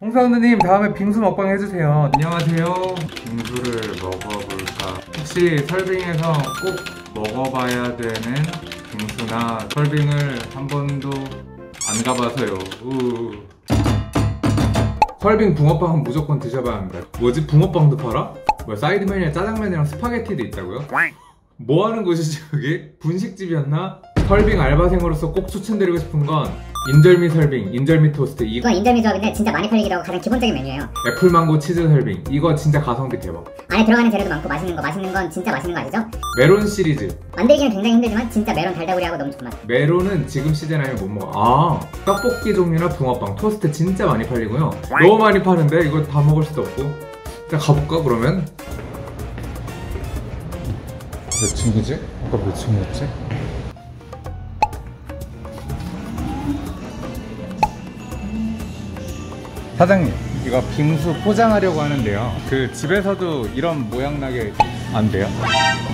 홍사운드님 다음에 빙수 먹방 해주세요. 안녕하세요. 빙수를 먹어볼까? 혹시 설빙에서 꼭 먹어봐야 되는 빙수나 설빙을 한 번도 안 가봐서요. 우. 설빙 붕어빵은 무조건 드셔봐야 합니다. 뭐지? 붕어빵도 팔아? 뭐야 사이드 메뉴에 짜장면이랑 스파게티도 있다고요? 뭐 하는 곳이지 여기? 분식집이었나? 설빙 알바생으로서 꼭 추천드리고 싶은 건 인절미 설빙, 인절미 토스트, 이 이건 인절미 조합인데 진짜 많이 팔리기도 하고 가장 기본적인 메뉴예요. 애플망고 치즈 설빙 이거 진짜 가성비 대박 안에 들어가는 재료도 많고 맛있는 거 맛있는 건 진짜 맛있는 거 아시죠? 메론 시리즈 만들기는 굉장히 힘들지만 진짜 메론 달달구리하고 너무 좋은 맛. 메론은 지금 시즌 아니면 못 먹어 아 떡볶이 종류나 붕어빵 토스트 진짜 많이 팔리고요 너무 많이 파는데 이거 다 먹을 수도 없고 자 가볼까 그러면 몇 층이지? 아까 몇 층이었지? 사장님 이거 빙수 포장하려고 하는데요 그 집에서도 이런 모양 나게 안 돼요?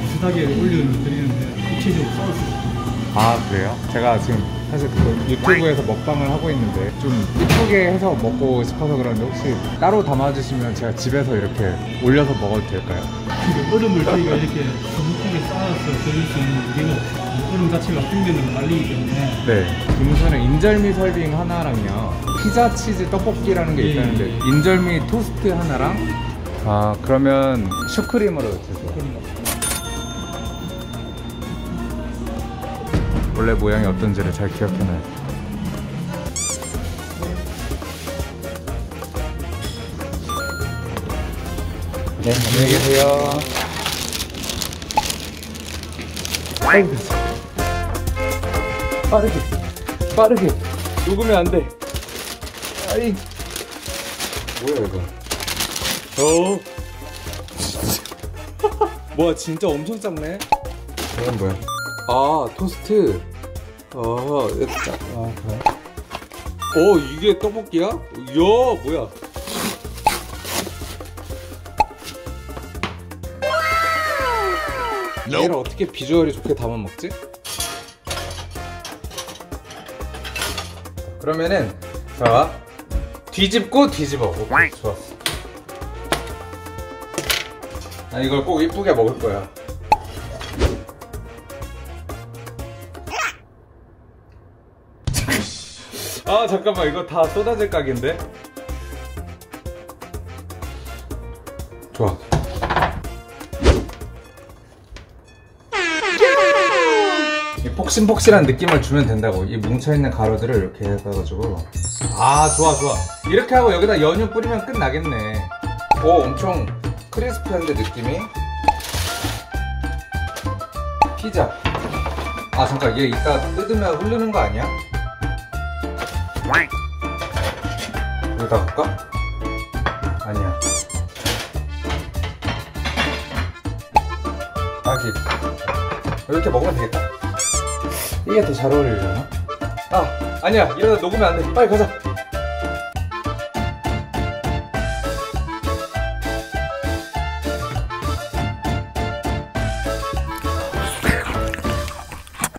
비슷하게 올려드리는데 구체적으로 써올 수 있어요. 아 그래요? 제가 지금 사실 그 유튜브에서 먹방을 하고 있는데 좀 이쁘게 해서 먹고 싶어서 그러는데 혹시 따로 담아주시면 제가 집에서 이렇게 올려서 먹어도 될까요? 얼음을 저희가 이렇게 소복하게 쌓아서 드릴 수 있는 이유는 얼음 자체가 평면으로 말리기 때문에 네 빙수는 인절미 설빙 하나랑요 피자 치즈 떡볶이라는 게 예, 있다는데 예. 인절미 토스트 하나랑 아 그러면 슈크림으로 주세요. 원래 모양이 어떤지를 잘 기억해놔요. 네 안녕히 계세요. 아이고 빠르게 빠르게. 녹으면 안 돼 아이. 뭐야 이거. 어? 뭐야 진짜 엄청 작네? 이건 뭐야? 아 토스트. 아, 아 그래? 어 이게 떡볶이야? 이야 뭐야? 얘를 어떻게 비주얼이 좋게 담아 먹지? 그러면은 자 뒤집고 뒤집어 오케이, 좋았어. 나 이걸 꼭 이쁘게 먹을 거야. 아 잠깐만. 이거 다 쏟아질 각인데? 좋아. 이 폭신폭신한 느낌을 주면 된다고. 이 뭉쳐있는 가루들을 이렇게 해가지고 아 좋아 좋아. 이렇게 하고 여기다 연유 뿌리면 끝나겠네. 오 엄청 크리스피한데 느낌이? 피자. 아 잠깐 얘 이따 뜯으면 흐르는 거 아니야? 여기다 볼까? 아니야. 딱이 이렇게 먹으면 되겠다. 이게 더 잘 어울리려나? 아 아니야 이러다 녹으면 안돼. 빨리 가자.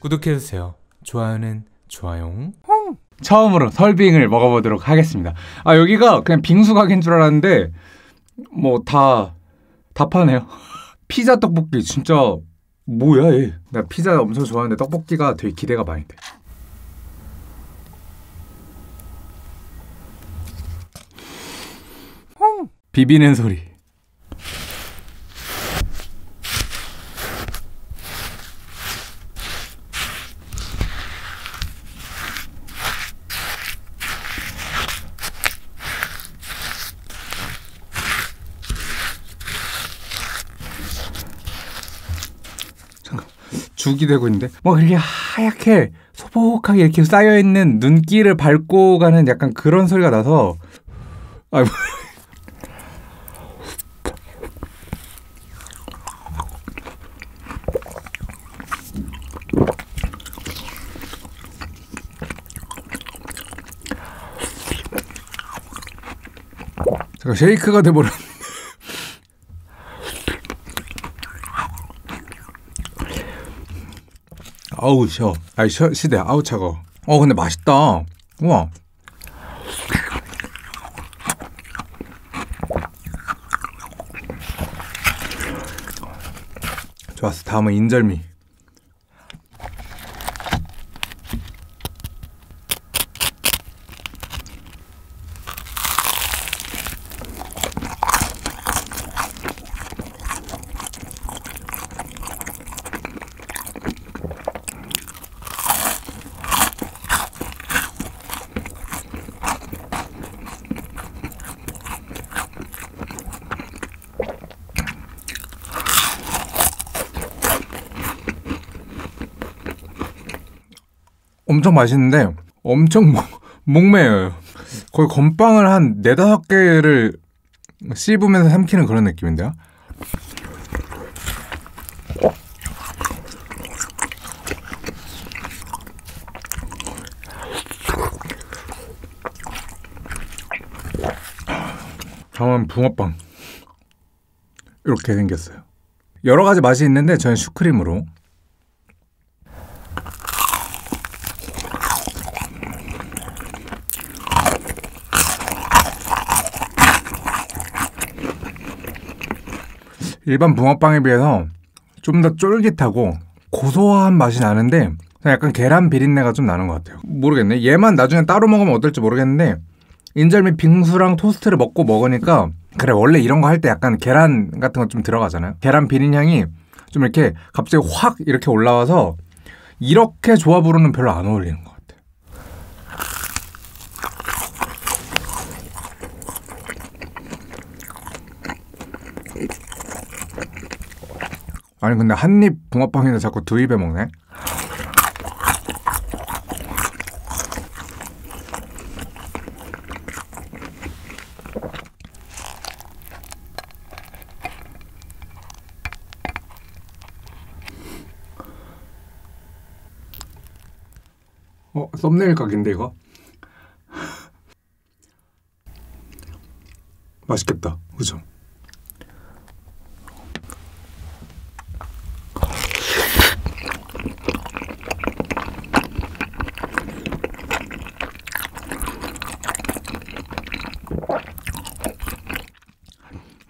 구독해주세요. 좋아요는 좋아요. 처음으로 설빙을 먹어보도록 하겠습니다. 아 여기가 그냥 빙수 가게인 줄 알았는데 뭐 다 다 파네요. 피자 떡볶이 진짜 뭐야 얘. 나 피자 엄청 좋아하는데 떡볶이가 되게 기대가 많이 돼. 비비는 소리. 죽이 되고 있는데 뭐 이렇게 하얗게 소복하게 이렇게 쌓여 있는 눈길을 밟고 가는 약간 그런 소리가 나서 아 쉐이크가 돼버렸네. 아우 셔, 아이 셔 시대 아우 차거. 어 근데 맛있다. 우와. 좋았어. 다음은 인절미. 엄청 맛있는데 엄청 목, 목매여요. 거의 건빵을 한 네다섯 개를 씹으면서 삼키는 그런 느낌인데요. 다음은 붕어빵. 이렇게 생겼어요. 여러 가지 맛이 있는데 저는 슈크림으로 일반 붕어빵에 비해서 좀 더 쫄깃하고 고소한 맛이 나는데 약간 계란 비린내가 좀 나는 것 같아요. 모르겠네. 얘만 나중에 따로 먹으면 어떨지 모르겠는데 인절미 빙수랑 토스트를 먹고 먹으니까 그래 원래 이런 거 할 때 약간 계란 같은 거 좀 들어가잖아요. 계란 비린 향이 좀 이렇게 갑자기 확 이렇게 올라와서 이렇게 조합으로는 별로 안 어울리는 것 같아요. 아니 근데 한입 붕어빵인데 자꾸 두 입에 먹네. 어 썸네일 각인데 이거 맛있겠다 그죠?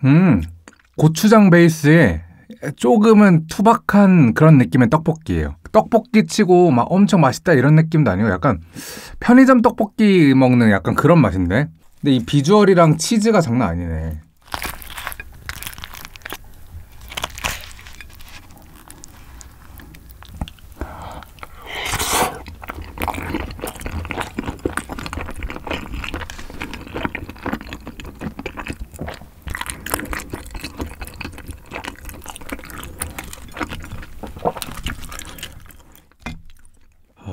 음 고추장 베이스에 조금은 투박한 그런 느낌의 떡볶이에요. 떡볶이 치고 막 엄청 맛있다 이런 느낌도 아니고 약간 편의점 떡볶이 먹는 약간 그런 맛인데. 근데 이 비주얼이랑 치즈가 장난 아니네.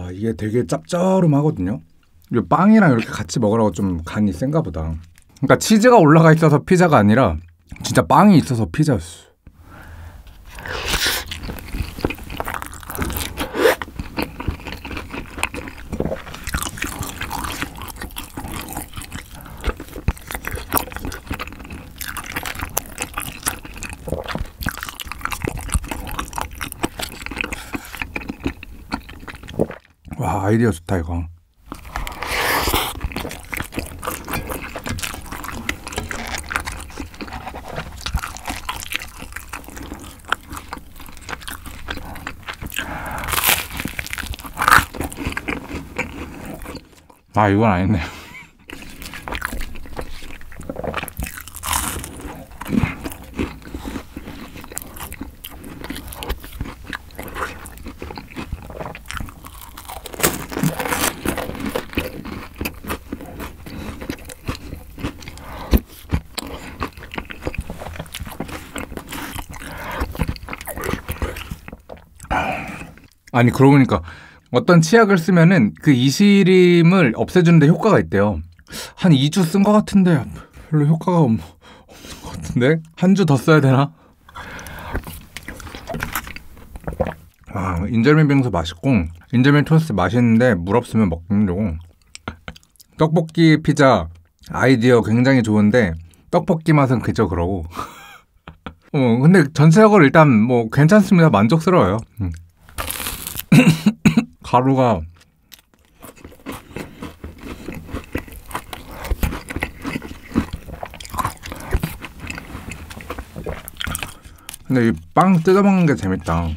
아, 이게 되게 짭조름하거든요. 이 빵이랑 이렇게 같이 먹으라고 좀 간이 센가 보다. 그러니까 치즈가 올라가 있어서 피자가 아니라 진짜 빵이 있어서 피자였어. 와 아이디어 좋다 이거. 아 이건 아니네. 아니 그러고 보니까 어떤 치약을 쓰면은 그 이시림을 없애주는데 효과가 있대요. 한 2주 쓴 것 같은데 별로 효과가 없, 없는 것 같은데 한 주 더 써야 되나? 아 인절미 빙수 맛있고 인절미 토스트 맛있는데 물 없으면 먹기로 떡볶이 피자 아이디어 굉장히 좋은데 떡볶이 맛은 그저 그러고 어 근데 전체적으로 일단 뭐 괜찮습니다 만족스러워요. 음. 가루가 근데 이 빵 뜯어먹는 게 재밌다.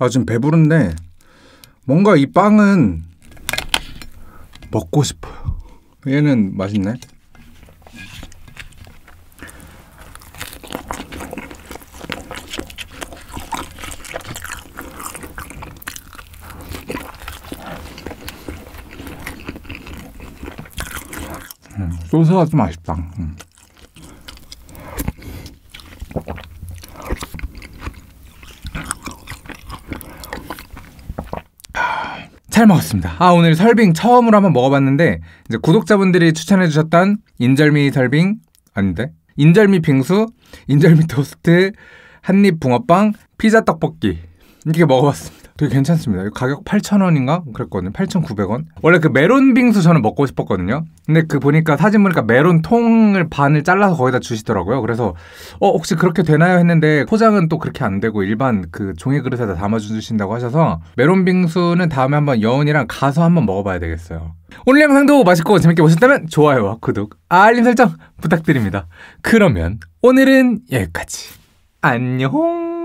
아, 지금 배부른데 뭔가 이 빵은 먹고 싶어요. 얘는 맛있네. 음, 소스가 좀 맛있다. 음. 잘 먹었습니다. 아 오늘 설빙 처음으로 한번 먹어봤는데 이제 구독자분들이 추천해주셨던 인절미 설빙 아닌데 인절미 빙수, 인절미 토스트, 한입 붕어빵, 피자 떡볶이 이렇게 먹어봤습니다. 되게 괜찮습니다. 가격 8,000원인가 그랬거든요. 8,900원. 원래 그 메론 빙수 저는 먹고 싶었거든요. 근데 그 보니까 사진 보니까 메론 통을 반을 잘라서 거기다 주시더라고요. 그래서 어 혹시 그렇게 되나요 했는데 포장은 또 그렇게 안 되고 일반 그 종이 그릇에다 담아 주신다고 하셔서 메론 빙수는 다음에 한번 여운이랑 가서 한번 먹어 봐야 되겠어요. 오늘 영상도 맛있고 재밌게 보셨다면 좋아요와 구독, 알림 설정 부탁드립니다. 그러면 오늘은 여기까지. 안녕.